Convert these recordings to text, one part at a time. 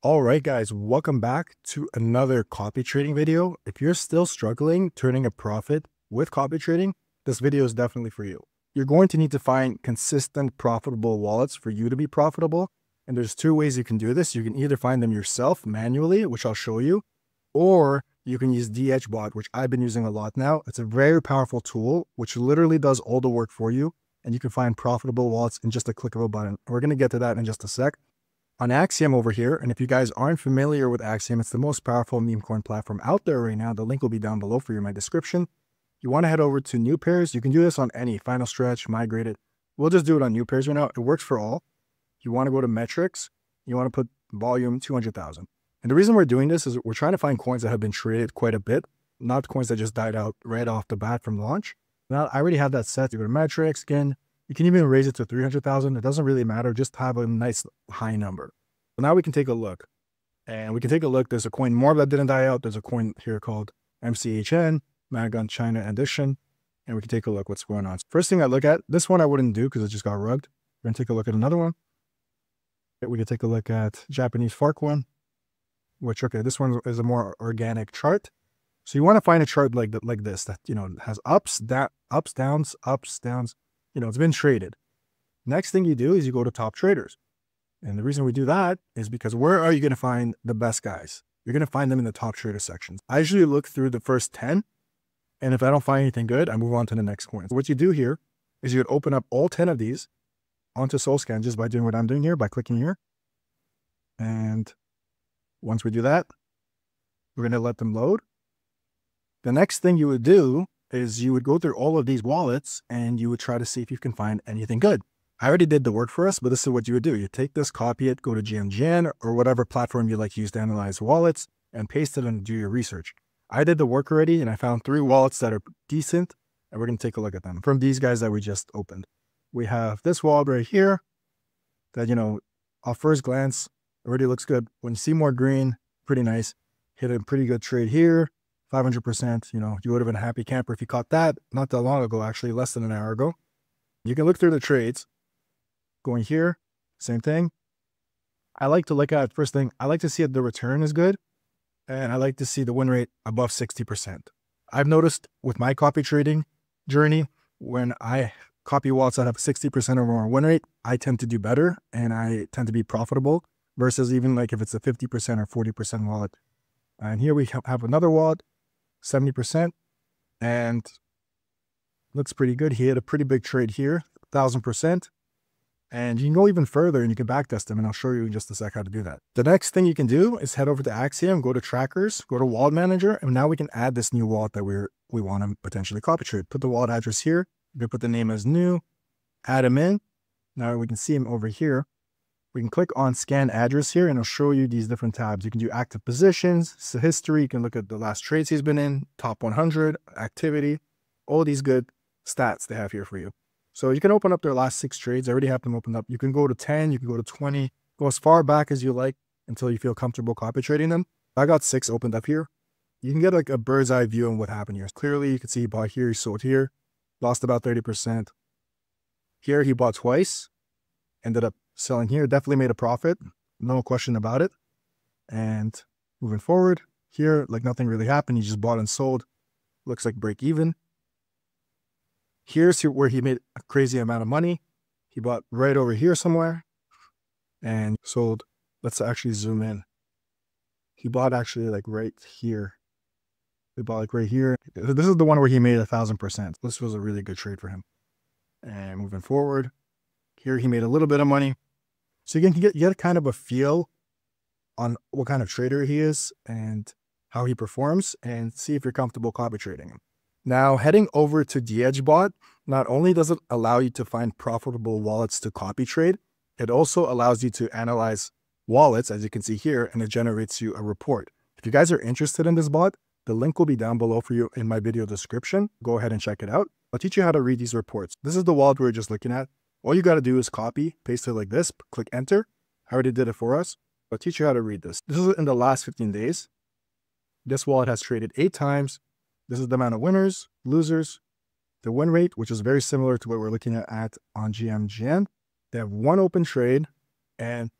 All right, guys, welcome back to another copy trading video. If you're still struggling turning a profit with copy trading, this video is definitely for you. You're going to need to find consistent profitable wallets for you to be profitable. And there's two ways you can do this. You can either find them yourself manually, which I'll show you, or you can use dEdge Bot, which I've been using a lot now. It's a very powerful tool, which literally does all the work for you. And you can find profitable wallets in just a click of a button. We're going to get to that in just a sec on Axiom over here. And if you guys aren't familiar with Axiom, it's the most powerful meme coin platform out there right now. The link will be down below for you in my description. You want to head over to new pairs. You can do this on any final stretch, migrated. We'll just do it on new pairs right now. It works for all. You want to go to metrics. You want to put volume 200,000. And the reason we're doing this is we're trying to find coins that have been traded quite a bit, not coins that just died out right off the bat from launch. Now, I already have that set. You go to metrics again. You can even raise it to 300,000. It doesn't really matter. Just have a nice high number. So now we can take a look and we can take a look. There's a coin more that didn't die out. There's a coin here called MCHN, Madagon China Edition. And we can take a look what's going on. First thing I look at, this one I wouldn't do because it just got rugged. We're going to take a look at another one. We can take a look at Japanese Fark one, which, okay, this one is a more organic chart. So you want to find a chart like that, like this, that, you know, has ups, that ups, downs, ups, downs, you know, it's been traded. Next thing you do is you go to top traders. And the reason we do that is because where are you going to find the best guys? You're going to find them in the top trader sections. I usually look through the first 10. And if I don't find anything good, I move on to the next coin. So what you do here is you would open up all 10 of these onto SolScan just by doing what I'm doing here, by clicking here. And once we do that, we're going to let them load. The next thing you would do is you would go through all of these wallets and you would try to see if you can find anything good. I already did the work for us, but this is what you would do. You take this, copy it, go to GMGN or whatever platform you like to use to analyze wallets and paste it and do your research. I did the work already and I found three wallets that are decent and we're going to take a look at them from these guys that we just opened. We have this wallet right here that, you know, off first glance already looks good. When you see more green, pretty nice. Hit a pretty good trade here, 500%. You know, you would have been a happy camper if you caught that not that long ago, actually, less than an hour ago. You can look through the trades Going here, same thing. I like to look at first thing, I like to see if the return is good. And I like to see the win rate above 60%. I've noticed with my copy trading journey, when I copy wallets that have 60% or more win rate, I tend to do better and I tend to be profitable versus even like if it's a 50% or 40% wallet. And here we have another wallet, 70%, and looks pretty good. He had a pretty big trade here, 1000%. And you can go even further and you can backtest them. And I'll show you in just a sec how to do that. The next thing you can do is head over to Axiom, go to trackers, go to wallet manager. And now we can add this new wallet that we're, we want to potentially copy trade. Put the wallet address here. Can put the name as new, add him in. Now we can see him over here. We can click on scan address here and it'll show you these different tabs. You can do active positions, history. You can look at the last trades he's been in, top 100, activity, all these good stats they have here for you. So you can open up their last six trades. I already have them opened up. You can go to 10, you can go to 20, go as far back as you like until you feel comfortable copy trading them. I got six opened up here. You can get like a bird's eye view on what happened here. Clearly, you can see he bought here, he sold here, lost about 30%. Here, he bought twice, ended up selling here, definitely made a profit, no question about it. And moving forward, here, like nothing really happened. He just bought and sold. Looks like break even. Here's where he made a crazy amount of money. He bought right over here somewhere and sold. Let's actually zoom in. He bought actually like right here. He bought like right here. This is the one where he made a thousand percent. This was a really good trade for him. And moving forward, here he made a little bit of money. So you can get, get kind of a feel on what kind of trader he is and how he performs and see if you're comfortable copy trading him. Now, heading over to dEdge Bot, not only does it allow you to find profitable wallets to copy trade, it also allows you to analyze wallets, as you can see here, and it generates you a report. If you guys are interested in this bot, the link will be down below for you in my video description. Go ahead and check it out. I'll teach you how to read these reports. This is the wallet we are just looking at. All you got to do is copy, paste it like this, click enter. I already did it for us. I'll teach you how to read this. This is in the last 15 days. This wallet has traded eight times, this is the amount of winners, losers, the win rate, which is very similar to what we're looking at on GMGN. They have one open trade and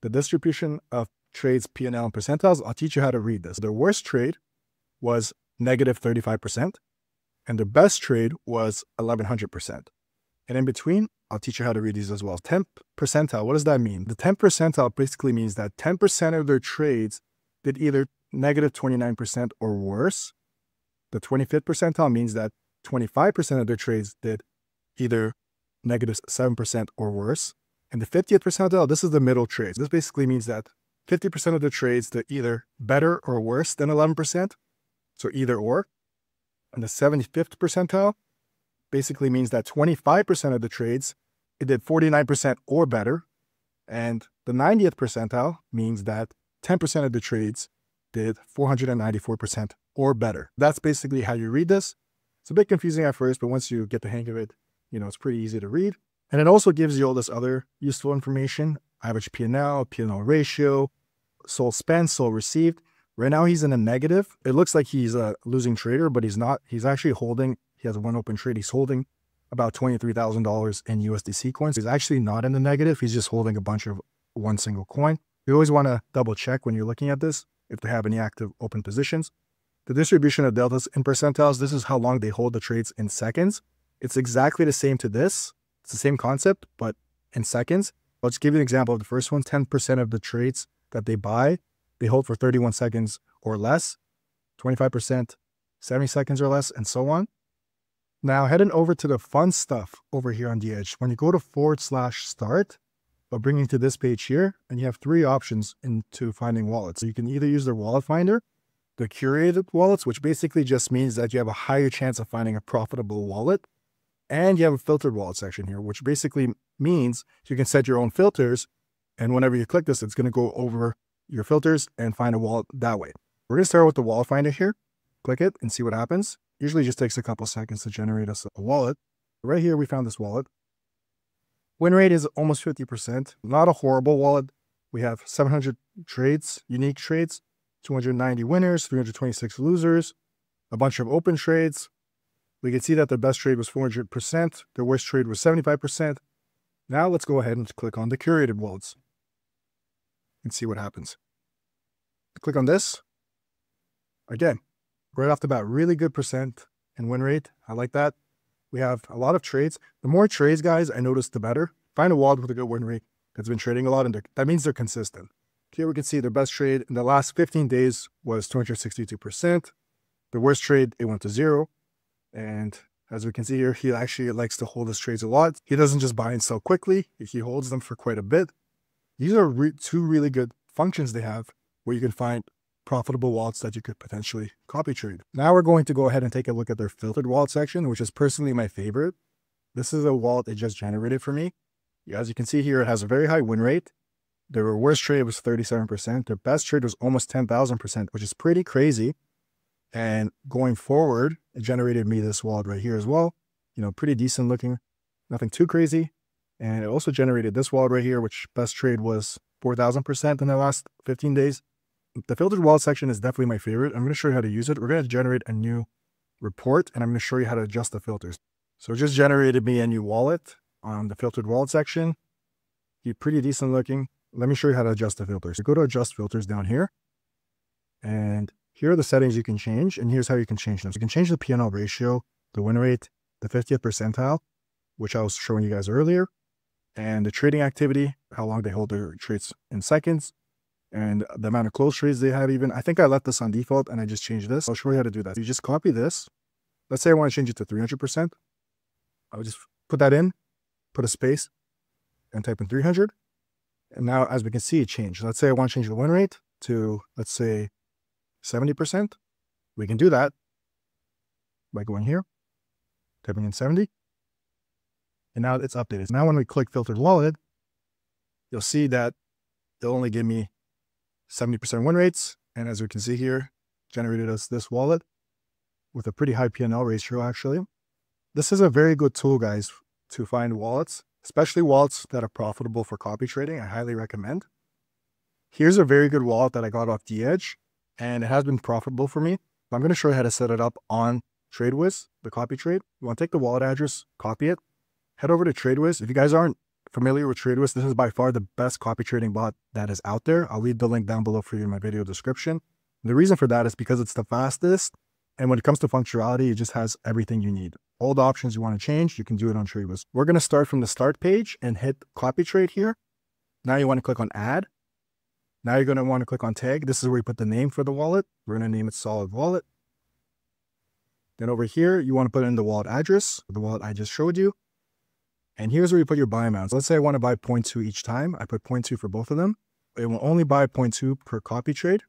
the distribution of trades P&L and percentiles, I'll teach you how to read this. Their worst trade was negative 35%, and their best trade was 1100%. And in between, I'll teach you how to read these as well. 10 percentile, what does that mean? The 10 percentile basically means that 10% of their trades did either negative 29% or worse. The 25th percentile means that 25% of their trades did either negative 7% or worse. And the 50th percentile, this is the middle trades. This basically means that 50% of the trades did either better or worse than 11%, so either or. And the 75th percentile basically means that 25% of the trades, it did 49% or better. And the 90th percentile means that 10% of the trades did 494% or better. That's basically how you read this. It's a bit confusing at first, but once you get the hang of it, you know, it's pretty easy to read. And it also gives you all this other useful information, average P&L, P&L ratio, sold spent, sold received. Right now he's in a negative. It looks like he's a losing trader, but he's not. He's actually holding, he has one open trade. He's holding about $23,000 in USDC coins. He's actually not in the negative. He's just holding a bunch of one single coin. You always want to double check when you're looking at this if they have any active open positions. The distribution of deltas in percentiles, this is how long they hold the trades in seconds. It's exactly the same to this. It's the same concept, but in seconds. Just give you an example of the first one. 10% of the trades that they buy, they hold for 31 seconds or less, 25%, 70 seconds or less, and so on. Now, heading over to the fun stuff over here on dEdge. When you go to forward slash start, but bringing to this page here, and you have three options into finding wallets. So you can either use the wallet finder, the curated wallets, which basically just means that you have a higher chance of finding a profitable wallet. And you have a filtered wallet section here, which basically means you can set your own filters. And whenever you click this, it's going to go over your filters and find a wallet that way. We're going to start with the wallet finder here. Click it and see what happens. Usually just takes a couple seconds to generate us a wallet. Right here, we found this wallet. Win rate is almost 50%. Not a horrible wallet. We have 700 trades, unique trades, 290 winners, 326 losers, a bunch of open trades. We can see that the best trade was 400%. The worst trade was 75%. Now let's go ahead and click on the curated wallets and see what happens. Click on this. Again, right off the bat, really good percent and win rate. I like that. We have a lot of trades. The more trades, guys, I notice, the better. Find a wallet with a good win rate that's been trading a lot, and that means they're consistent. Here we can see their best trade in the last 15 days was 262%. The worst trade, it went to zero. And as we can see here, he actually likes to hold his trades a lot. He doesn't just buy and sell quickly. He holds them for quite a bit. These are re two really good functions they have where you can find profitable wallets that you could potentially copy trade. Now we're going to go ahead and take a look at their filtered wallet section, which is personally my favorite. This is a wallet it just generated for me. As you can see here, it has a very high win rate. Their worst trade was 37%. Their best trade was almost 10,000%, which is pretty crazy. And going forward, it generated me this wallet right here as well. You know, pretty decent looking, nothing too crazy. And it also generated this wallet right here, which best trade was 4,000% in the last 15 days. The filtered wallet section is definitely my favorite. I'm going to show you how to use it. We're going to generate a new report and I'm going to show you how to adjust the filters. So it just generated me a new wallet on the filtered wallet section. Be pretty decent looking. Let me show you how to adjust the filters. So go to adjust filters down here. And here are the settings you can change. And here's how you can change them. So you can change the P&L ratio, the win rate, the 50th percentile, which I was showing you guys earlier, and the trading activity, how long they hold their trades in seconds, and the amount of close trades they have even. I think I left this on default and I just changed this. I'll show you how to do that. You just copy this. Let's say I want to change it to 300%. I'll just put that in, put a space, and type in 300. And now, as we can see, it changed. Let's say I want to change the win rate to, let's say, 70%. We can do that by going here, typing in 70. And now it's updated. Now when we click filtered wallet, you'll see that it'll only give me 70% win rates. And as we can see here, generated us this wallet with a pretty high P&L ratio, actually. This is a very good tool, guys, to find wallets, especially wallets that are profitable for copy trading. I highly recommend. Here's a very good wallet that I got off dEdge, and it has been profitable for me. I'm going to show you how to set it up on TradeWiz, the copy trade. You want to take the wallet address, copy it, head over to TradeWiz. If you guys aren't familiar with TradeWiz, this is by far the best copy trading bot that is out there. I'll leave the link down below for you in my video description. The reason for that is because it's the fastest. And when it comes to functionality, it just has everything you need. All the options you want to change, you can do it on TradeWiz. We're going to start from the start page and hit copy trade here. Now you want to click on add. Now you're going to want to click on tag. This is where you put the name for the wallet. We're going to name it solid wallet. Then over here, you want to put in the wallet address, the wallet I just showed you. And here's where you put your buy amounts. Let's say I want to buy 0.2 each time. I put 0.2 for both of them. It will only buy 0.2 per copy trade.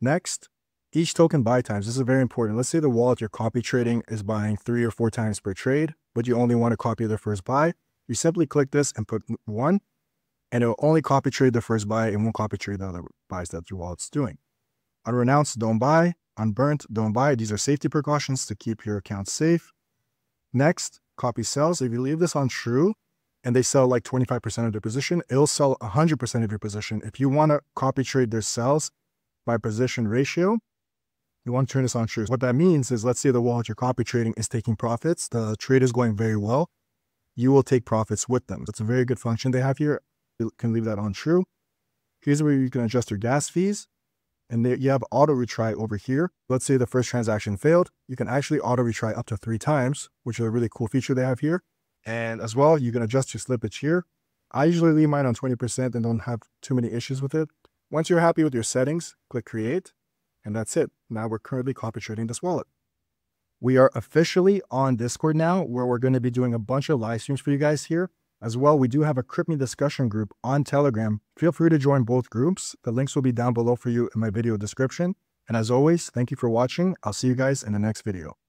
Next, each token buy times. This is very important. Let's say the wallet you're copy trading is buying three or four times per trade, but you only want to copy the first buy. You simply click this and put one, and it will only copy trade the first buy and won't copy trade the other buys that your wallet's doing. Unrenounced, don't buy. Unburnt, don't buy. These are safety precautions to keep your account safe. Next, copy sells. If you leave this on true and they sell like 25% of their position, it'll sell 100% of your position. If you want to copy trade their sells by position ratio, you want to turn this on true. What that means is let's say the wallet you're copy trading is taking profits. The trade is going very well. You will take profits with them. That's a very good function they have here. You can leave that on true. Here's where you can adjust your gas fees. And there you have auto retry over here. Let's say the first transaction failed. You can actually auto retry up to three times, which is a really cool feature they have here. And as well, you can adjust your slippage here. I usually leave mine on 20% and don't have too many issues with it. Once you're happy with your settings, click create, and that's it. Now we're currently copy trading this wallet. We are officially on Discord now, where we're going to be doing a bunch of live streams for you guys here. As well, we do have a Cryptme discussion group on Telegram. Feel free to join both groups. The links will be down below for you in my video description. And as always, thank you for watching. I'll see you guys in the next video.